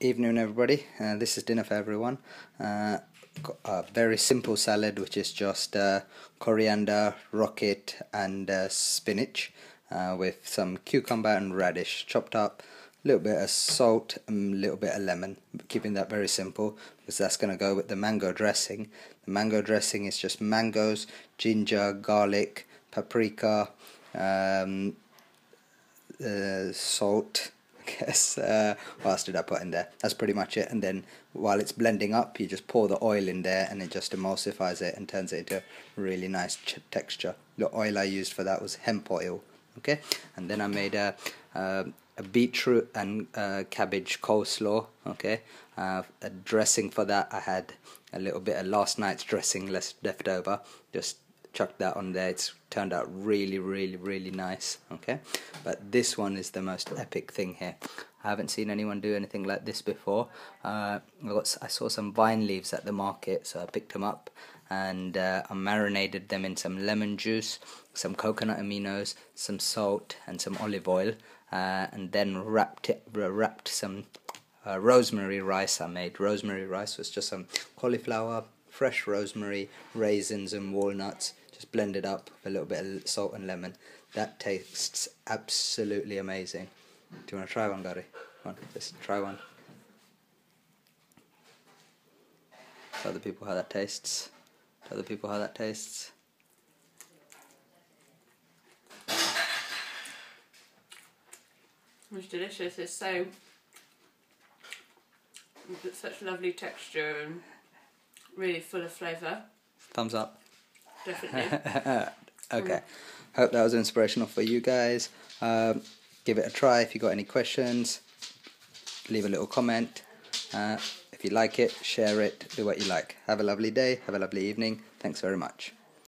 Evening, everybody. Uh, this is dinner for everyone. Uh, a very simple salad, which is just uh, coriander, rocket, and uh, spinach, uh, with some cucumber and radish chopped up. A little bit of salt, and a little bit of lemon. Keeping that very simple because that's going to go with the mango dressing. The mango dressing is just mangoes, ginger, garlic, paprika, um, uh, salt guess. Uh, what else did I put in there? That's pretty much it. And then while it's blending up, you just pour the oil in there and it just emulsifies it and turns it into a really nice texture. The oil I used for that was hemp oil. Okay, and then I made a, a, a beetroot and uh, cabbage coleslaw. Okay, uh, a dressing for that I had a little bit of last night's dressing left over. Just chucked that on there. It's turned out really, really, really nice. Okay, but this one is the most epic thing here. I haven't seen anyone do anything like this before. Uh, I, got, I saw some vine leaves at the market, so I picked them up and uh, I marinated them in some lemon juice, some coconut aminos, some salt, and some olive oil, uh, and then wrapped it, wrapped some uh, rosemary rice I made. Rosemary rice was just some cauliflower, fresh rosemary, raisins, and walnuts just blend it up with a little bit of salt and lemon. That tastes absolutely amazing. Do you want to try one, Gary? Come on, just try one. Tell the people how that tastes. Tell the people how that tastes. It's delicious. It's so it's such lovely texture and really full of flavour. Thumbs up. Definitely. okay. Hope that was inspirational for you guys. Um, give it a try. If you got any questions, leave a little comment. Uh, if you like it, share it, do what you like. Have a lovely day, have a lovely evening. Thanks very much.